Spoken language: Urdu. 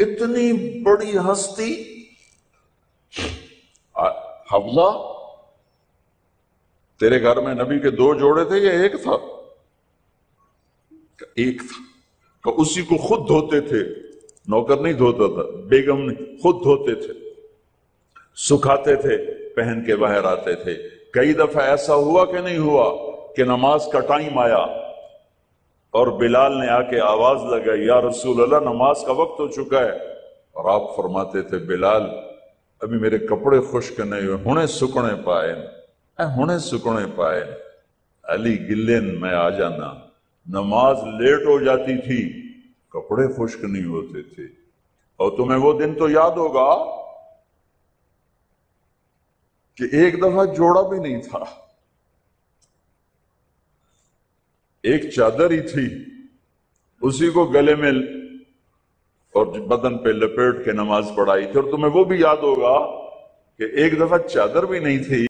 اتنی بڑی ہستی۔ حفظہ تیرے گھر میں نبی کے دو جوڑے تھے یا ایک تھا؟ ایک تھا۔ کہ اسی کو خود دھوتے تھے۔ نوکر نہیں دھوتا تھا، بیگم نہیں، خود دھوتے تھے۔ سکھاتے تھے، پہن کے باہر آتے تھے۔ کئی دفعہ ایسا ہوا کہ نہیں ہوا کہ نماز کا ٹائم آیا۔ اور بلال نے آ کے آواز لگائی، یا رسول اللہ، نماز کا وقت ہو چکا ہے. اور آپ فرماتے تھے، بلال، ابھی میرے کپڑے خشک نہیں ہوئے، ہنے سکنے پائے اے، ہنے سکنے پائے علی گلین، میں آ جانا۔ نماز لیٹ ہو جاتی تھی، کپڑے خشک نہیں ہوتے تھے۔ اور تمہیں وہ دن تو یاد ہوگا کہ ایک دفعہ جوڑا بھی نہیں تھا۔ ایک چادر ہی تھی، اسی کو گلے میں اور بدن پہ لپیٹ کے نماز پڑھائی تھی۔ اور تمہیں وہ بھی یاد ہوگا کہ ایک دفعہ چادر بھی نہیں تھی۔